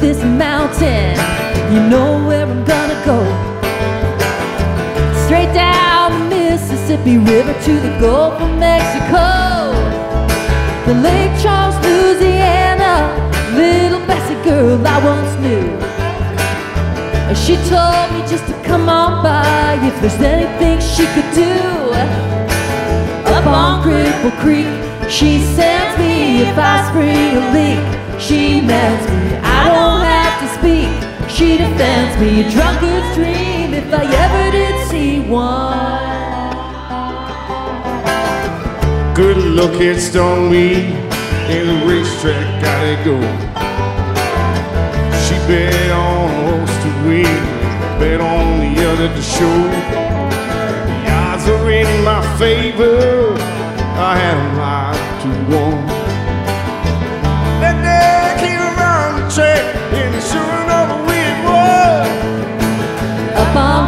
this mountain, you know where I'm gonna go. Straight down the Mississippi River to the Gulf of Mexico. The Lake Charles, Louisiana, little Bessie girl I once knew. And She told me just to come on by if there's anything she could do. Up on Cripple Creek, she sends me if I spring a leak. She mends me, I don't have to speak. She defends me, a drunkard's dream if I ever did see one. Good luck, it's me. In the racetrack, gotta go. She bet on horse to win, bet on the other to show. The odds are in my favor. I had a lot to one.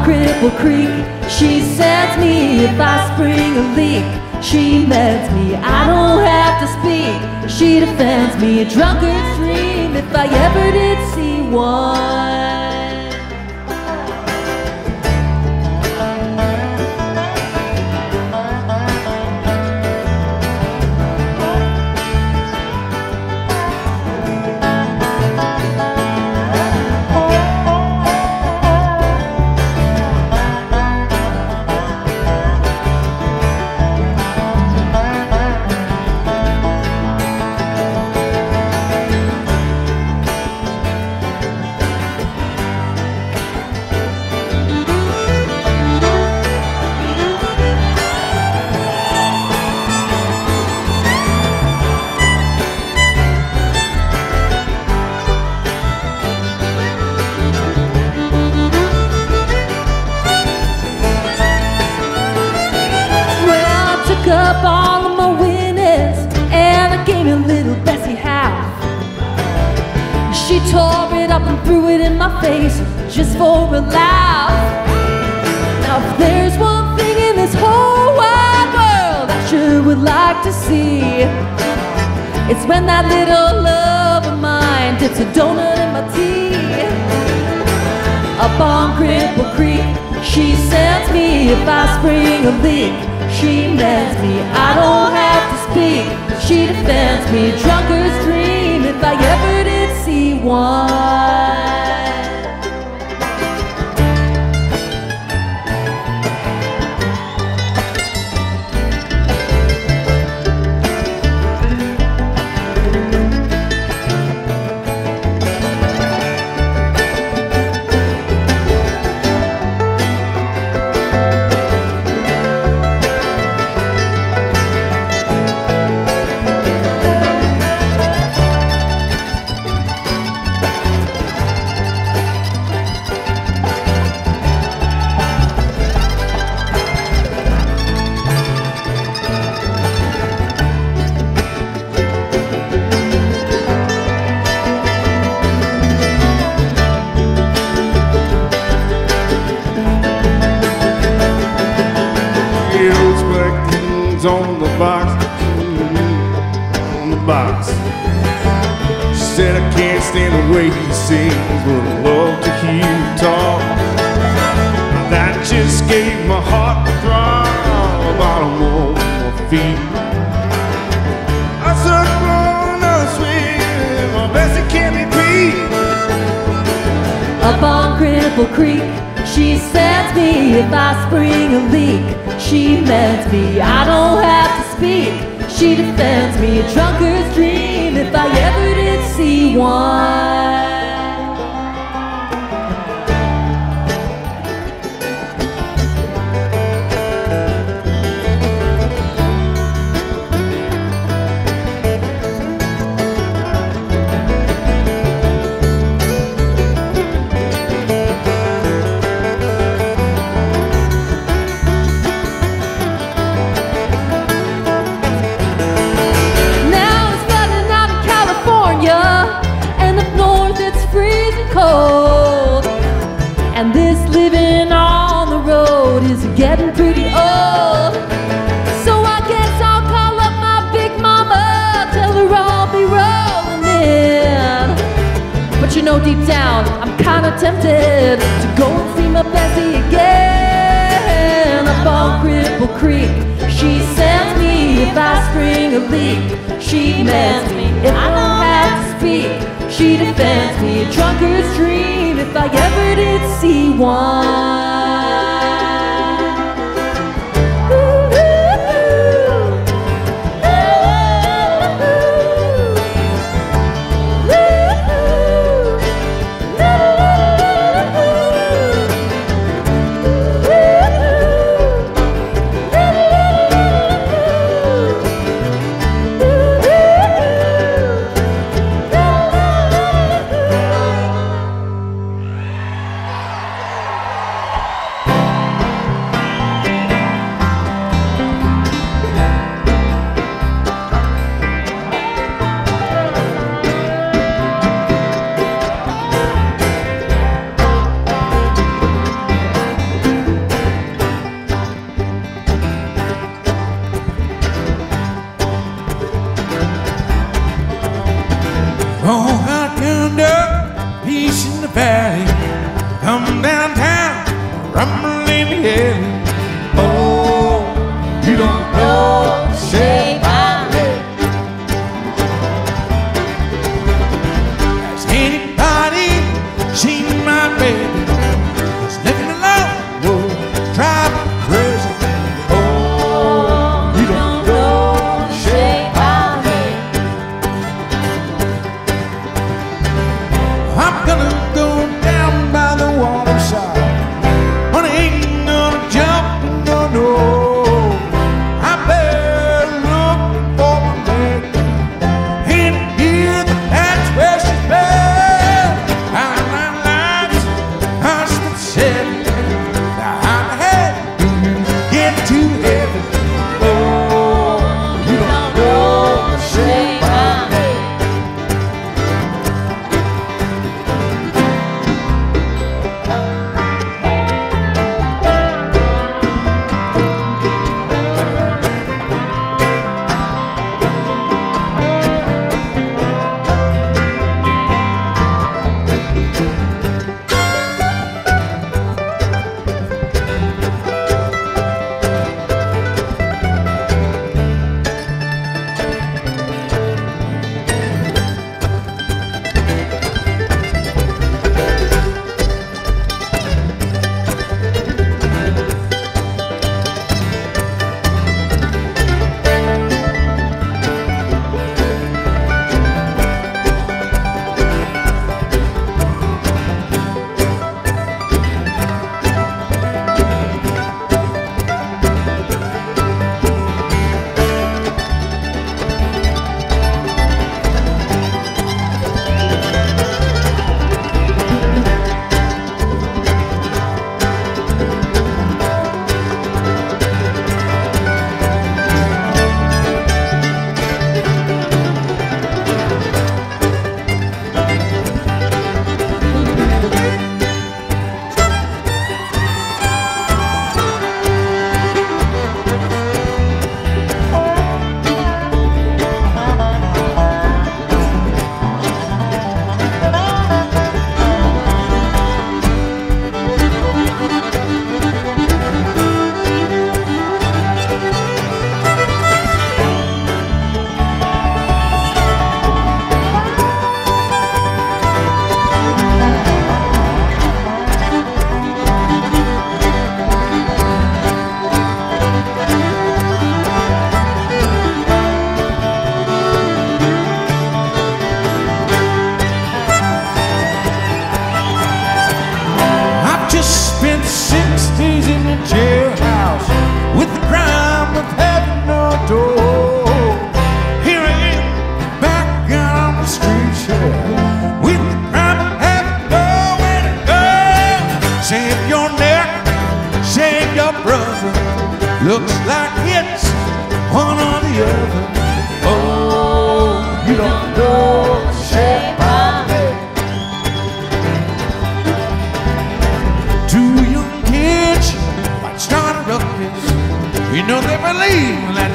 Cripple Creek, she sends me if I spring a leak. She mends me, I don't have to speak. She defends me, a drunkard's dream if I ever did see one. Sure would like to see, it's when that little love of mine dips a donut in my tea. Up on Cripple Creek, she sends me if I spring a leak. She mends me, I don't have to speak. She defends me, drunkard's dream if I ever did see one. Said I can't stand the way he sings, but I love to hear him talk. That just gave my heart a throb, bottom of my feet. I said, "Blow another swing, my Bessie can't be beat." Up on Cripple Creek, she sends me if I spring a leak. She mends me, I don't have to speak. She defends me, a drunkard's dream if I ever did see one. To go and see my Bessie again. Up on Cripple Creek, she sends me if I spring a leak. She mends me if I don't have to speak. She defends me, a drunkard's dream if I ever did see one.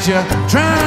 you.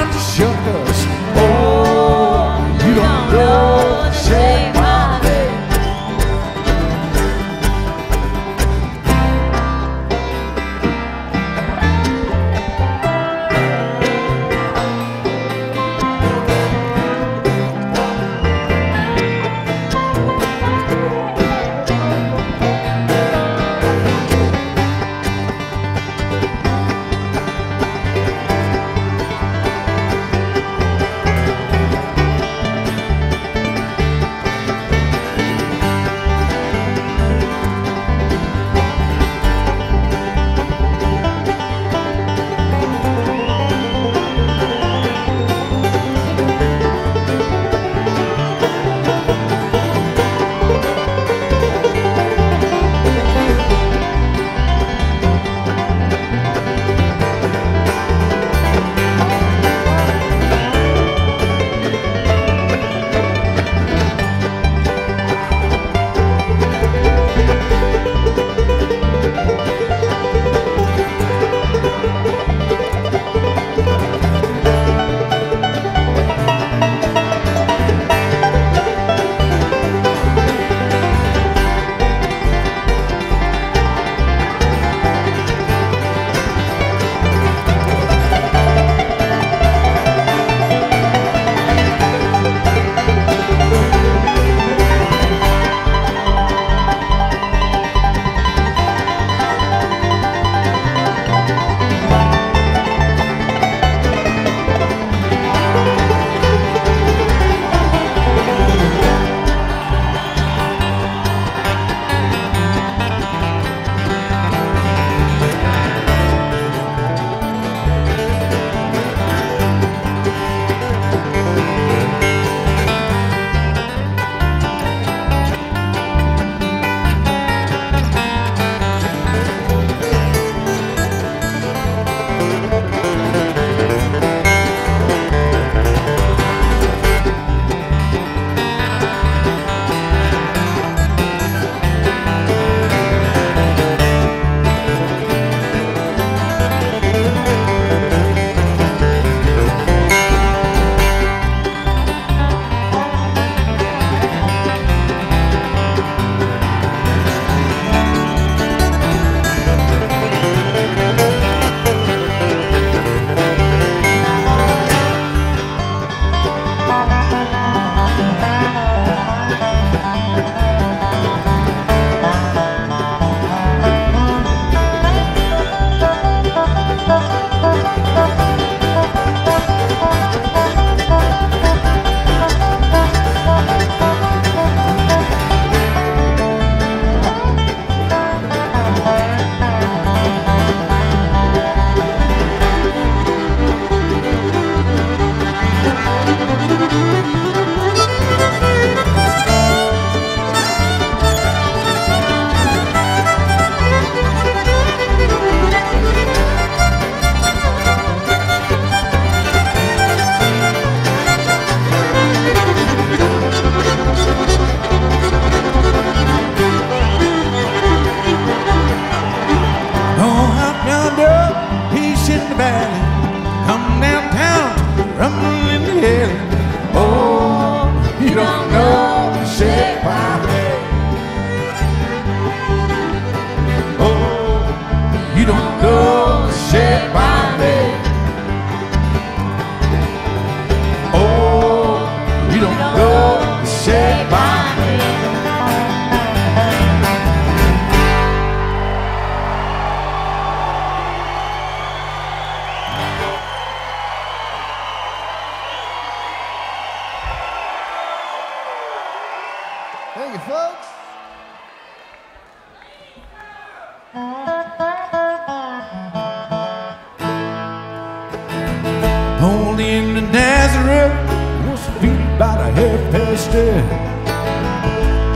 A past ten.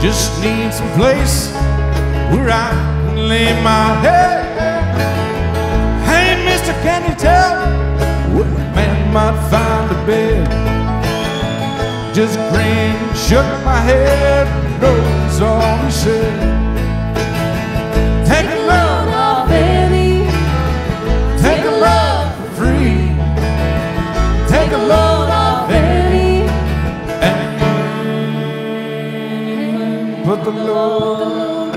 Just need some place where I can lay my head. Hey, mister, can you tell where a man might find a bed? Just grinned, shook my head, and knows all he put the Lord load.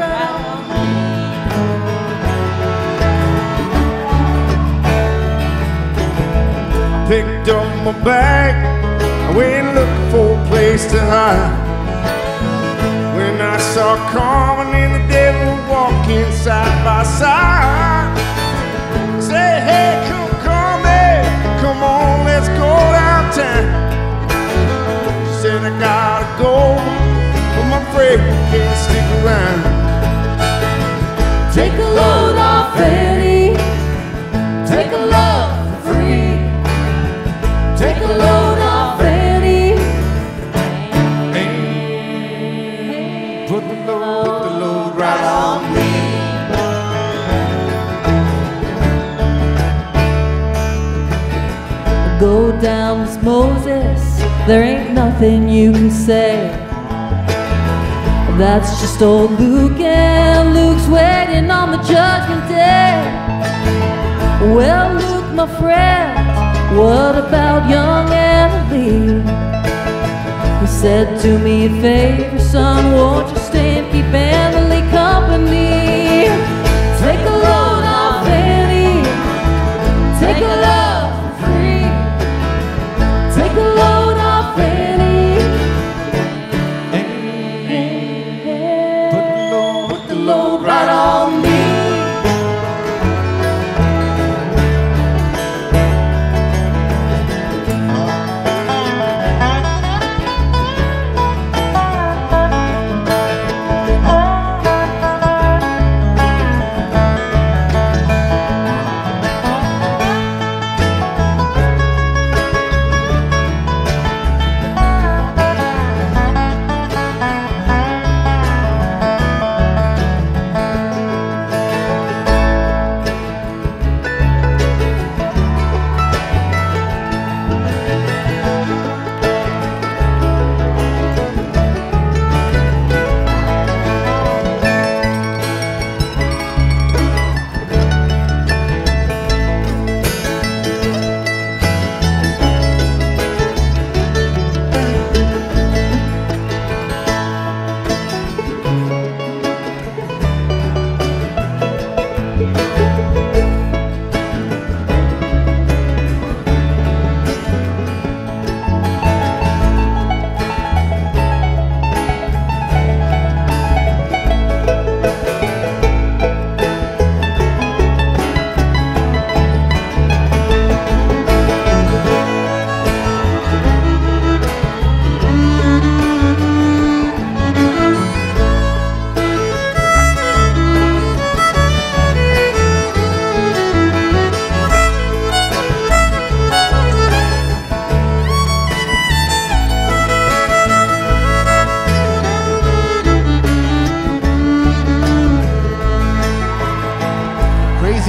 Picked up my bag, I went looking for a place to hide. When I saw Carmen and the devil walking side by side, nothing you can say. That's just old Luke, and Luke's waiting on the judgment day. Well, Luke, my friend, what about young Anna Lee? He said to me, favor son, won't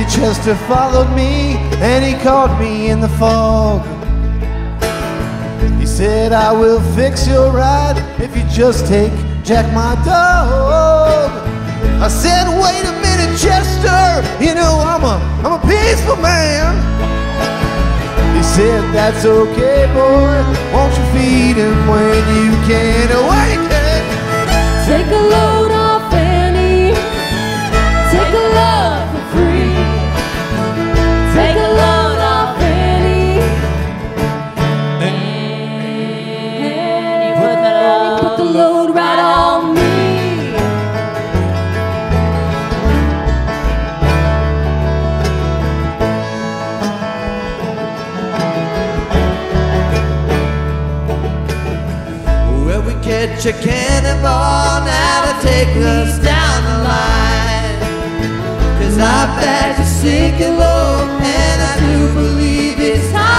Chester followed me and he caught me in the fog. He said, I will fix your ride if you just take Jack, my dog. I said, wait a minute, Chester. You know, I'm a, I'm a peaceful man. He said, that's okay, boy. Won't you feed him when you can? Awaken. Take a load Get your cannonball now to take us down the line. Cause I've had to sink and low, and I do believe it's time